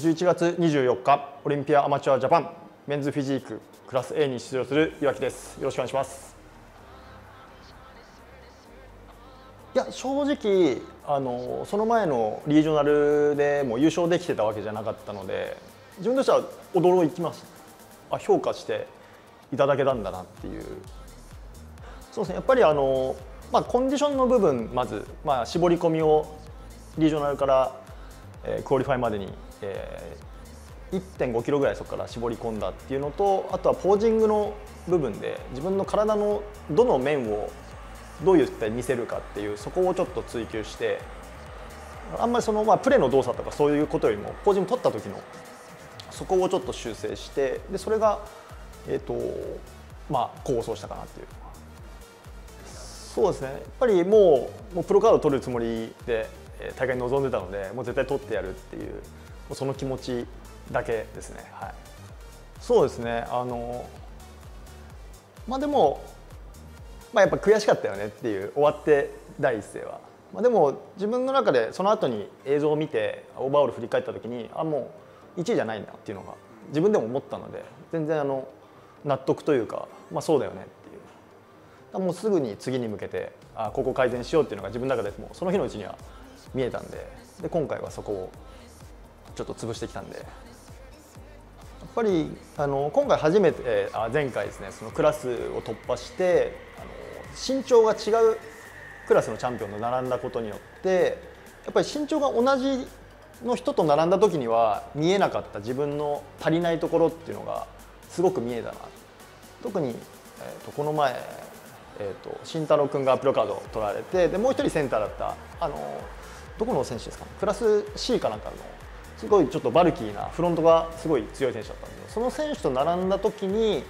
11月24日オリンピアアマチュアジャパンメンズフィジーククラス A に出場する岩木です。よろしくお願いします。いや正直あのその前のリージョナルでも優勝できてたわけじゃなかったので自分としては驚きました。あ評価していただけたんだなっていう。そうですねやっぱりあの、まあ、コンディションの部分まず、まあ、絞り込みをリージョナルから、えー、クオリファイまでに、えー、1.5キロぐらいそこから絞り込んだっていうのとあとはポージングの部分で自分の体のどの面をどういうって見せるかっていうそこをちょっと追求してあんまりその、まあ、プレーの動作とかそういうことよりもポージング取った時のそこをちょっと修正してでそれが、えーとまあ、功を奏したかなっていう。そうですね。やっぱりもうもうプロカード取るつもりで大会に臨んでたのでもう絶対取ってやるっていうその気持ちだけですね。はい、そうですね。あのまあでもまあ、やっぱ悔しかったよねっていう終わって第一声は、まあ、でも自分の中でその後に映像を見てオーバーオール振り返った時にあもう1位じゃないんだっていうのが自分でも思ったので全然あの納得というか、まあ、そうだよねっていう。もうすぐに次に向けてあここ改善しようっていうのが自分の中でもその日のうちには見えたんでで今回はそこをちょっと潰してきたんでやっぱりあの今回初めてあ前回ですねそのクラスを突破してあの身長が違うクラスのチャンピオンと並んだことによってやっぱり身長が同じの人と並んだ時には見えなかった自分の足りないところっていうのがすごく見えたな。特に、えー、とこの前、えー、と慎太郎君がプロカードを取られてでもう一人センターだったあのどこの選手ですか？ねプラス C かなんかのすごいちょっとバルキーなフロントがすごい強い選手だったんでその選手と並んだ時に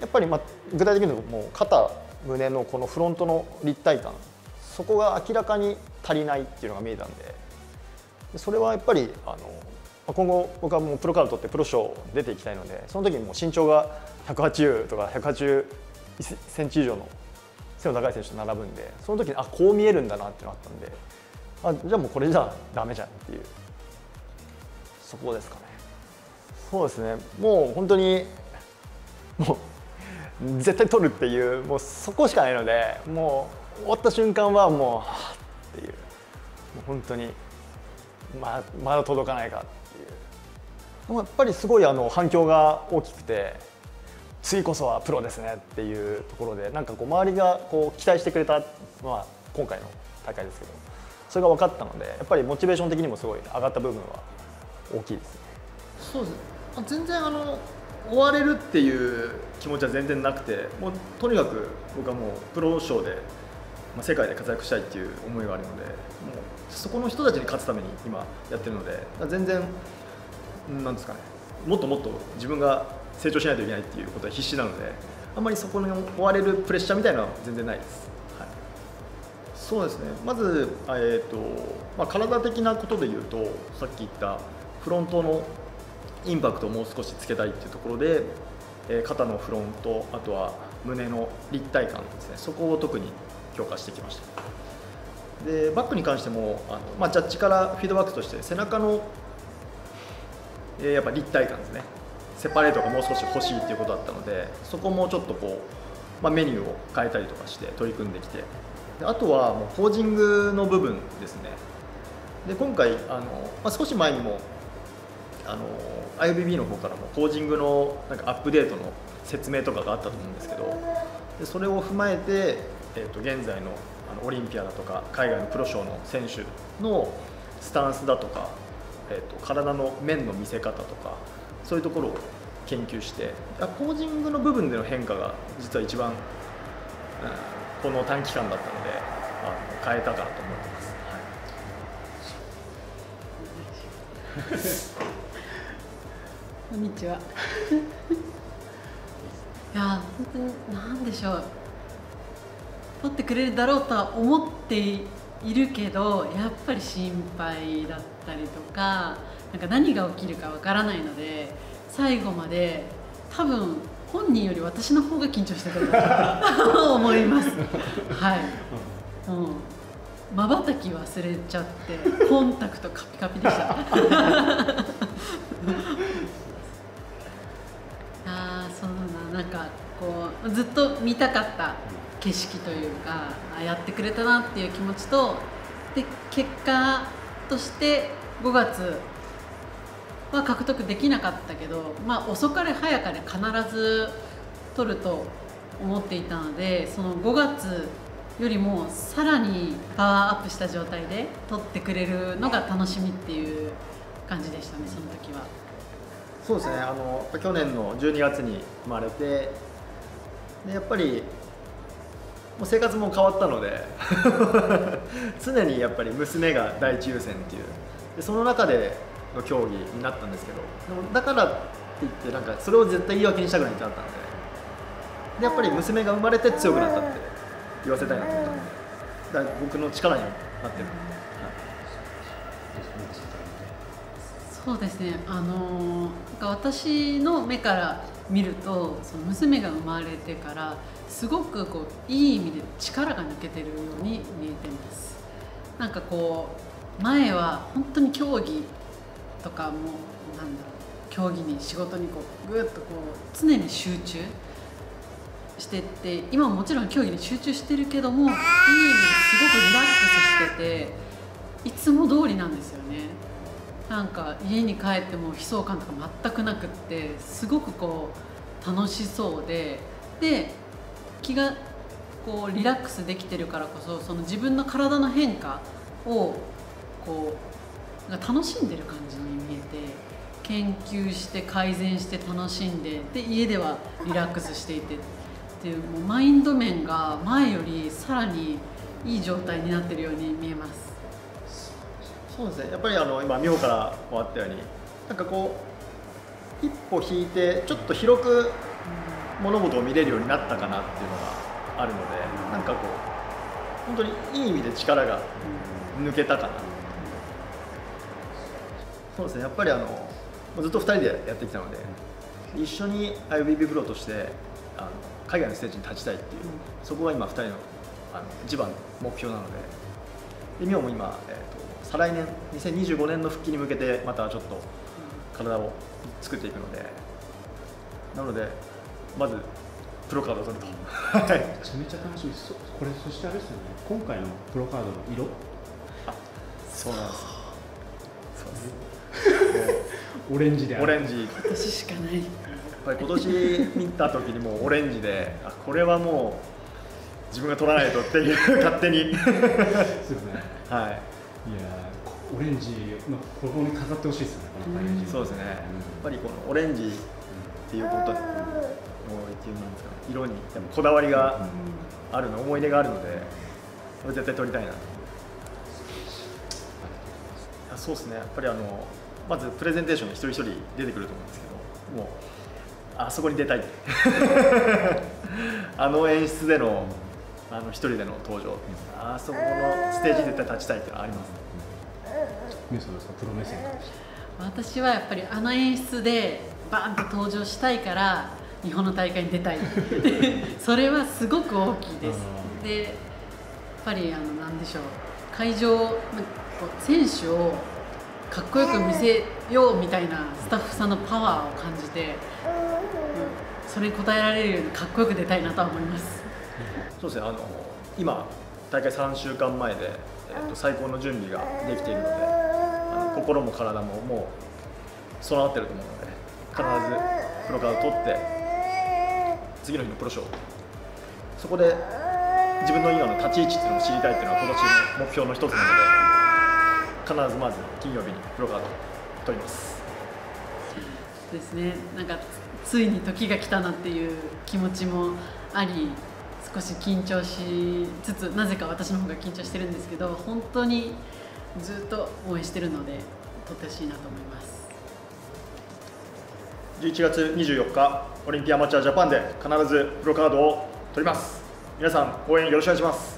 やっぱりま具体的にもう肩胸のこのフロントの立体感そこが明らかに足りないっていうのが見えたんでそれはやっぱりあの今後僕はもうプロカード取ってプロ賞出ていきたいのでその時にもう身長が180とか180センチ以上の背の高い選手と並ぶんでその時にあこう見えるんだなっていうのがあったんであじゃあもうこれじゃダメじゃんっていう。そこですかね。そうですね。もう本当にもう絶対取るっていうもうそこしかないのでもう終わった瞬間はもうはっていう。もう本当にままだ届かないかっていう。でもやっぱりすごいあの反響が大きくて次こそはプロですねっていうところでなんかこう周りがこう期待してくれたのは今回の大会ですけどそれが分かったのでやっぱりモチベーション的にもすごい上がった部分は大きいですね。そうです全然あの追われるっていう気持ちは全然なくてもうとにかく僕はもうプロ賞で、まあ、世界で活躍したいっていう思いがあるのでもうそこの人たちに勝つために今やってるので全然なんですかねもっともっと自分が成長しないといけないっていうことは必死なのであんまりそこに追われるプレッシャーみたいなのは全然ないです。そうですね。まず、えーとまあ、体的なことで言うとさっき言ったフロントのインパクトをもう少しつけたいっていうところで、えー、肩のフロントあとは胸の立体感ですね。そこを特に強化してきました。でバックに関してもあの、まあ、ジャッジからフィードバックとして背中の、え、やっぱ立体感ですね。セパレートがもう少し欲しいっていうことだったのでそこもちょっとこう、まあ、メニューを変えたりとかして取り組んできてであとはもうポージングの部分ですね。で今回あの、まあ、少し前にもあの IBB の方からもポージングのなんかアップデートの説明とかがあったと思うんですけどでそれを踏まえて、えー、と現在のあのオリンピアだとか海外のプロ賞の選手のスタンスだとか、えー、と体の面の見せ方とかそういうところを研究してポージングの部分での変化が実は一番、うん、この短期間だったのであの変えたかなと思ってます。はいこんにちは。いや本当に何でしょう取ってくれるだろうとは思っているけどやっぱり心配だったりとかなんか何が起きるかわからないので最後まで多分本人より私の方が緊張してたと 思います。はい、うん。まばたき忘れちゃってコンタクトカピカピでした。あーそうだな。なんかこうずっと見たかった景色というかあやってくれたなっていう気持ちとで結果として5月は獲得できなかったけど、まあ、遅かれ早かれ必ず取ると思っていたのでその5月よりもさらにパワーアップした状態で取ってくれるのが楽しみっていう感じでしたねその時は。そうですねあの去年の12月に生まれてでやっぱりもう生活も変わったので 常にやっぱり娘が第一優先っていうでその中での競技になったんですけどだからって言ってなんかそれを絶対言い訳にしたくないってなったのででやっぱり娘が生まれて強くなったって言わせたいなと思ったのでだから僕の力になってる、そうですね、あのーなんか私の目から見るとその娘が生まれてからすごくこういい意味で力が抜けてるように見えてます。なんかこう前は本当に競技とかもなんだろう競技に仕事にこうぐっとこう常に集中してって今ももちろん競技に集中してるけどもいい意味すごくリラックスしてていつも通りなんですよね。なんか家に帰っても悲壮感とか全くなくってすごくこう楽しそうでで気がこうリラックスできてるからこそその自分の体の変化をこうか楽しんでる感じに見えて研究して改善して楽しんでで家ではリラックスしていてっていうもうマインド面が前よりさらにいい状態になってるように見えます。そうですねやっぱりあの今美穂からもあったようになんかこう一歩引いてちょっと広く物事を見れるようになったかなっていうのがあるのでなんかこう本当にいい意味で力が抜けたかなそうですねやっぱりあのずっと2人でやってきたので一緒に IBB プロとしてあの海外のステージに立ちたいっていうそこが今2人のあの一番の目標なのでで美穂も今、えー、と再来年2025年の復帰に向けてまたちょっと体を作っていくのでなのでまずプロカードを取ると。はい。めちゃめちゃ楽しみですそこれそしてあれですよね。今回のプロカードの色？そうなんですオレンジである。オレンジ。今年しかない。やっぱり今年見た時にもうオレンジであこれはもう自分が取らないとっていう勝手に。ですよね。はい。いやオレンジ、まあ、ここに飾ってほしいですよねこのオレンジ。そうですね。やっぱりこのオレンジっていうこともうっていうんなんですかね色に。でもこだわりがあるの思い出があるのでこれ絶対取りたいな。とあそうですね。やっぱりあのまずプレゼンテーションに一人一人出てくると思うんですけどもうあそこに出たい。あの演出でのあの一人での登場あそこのステージに絶対立ちたいっていうのはありますミですかプロ目線私はやっぱりあの演出でバーンと登場したいから日本の大会に出たい それはすごく大きいです。でやっぱりあのなんでしょう。会場まこう選手をかっこよく見せようみたいなスタッフさんのパワーを感じて、うんそれに応えられるようにかっこよく出たいなとは思います。そうですね。あの今大会3週間前で、えっと最高の準備ができているのであの心も体ももう備わってると思うので必ずプロカード取って次の日のプロショー。そこで自分の今の立ち位置っていうのを知りたいっていうのが今年の目標の一つなので必ずまず金曜日にプロカードを取ります。ですね。なんかついに時が来たなっていう気持ちもあり少し緊張しつつなぜか私の方が緊張してるんですけど本当にずっと応援してるので取ってほしいなと思います。11月24日オリンピアンアマチュアジャパンで必ずプロカードを取ります。皆さん応援よろしくお願いします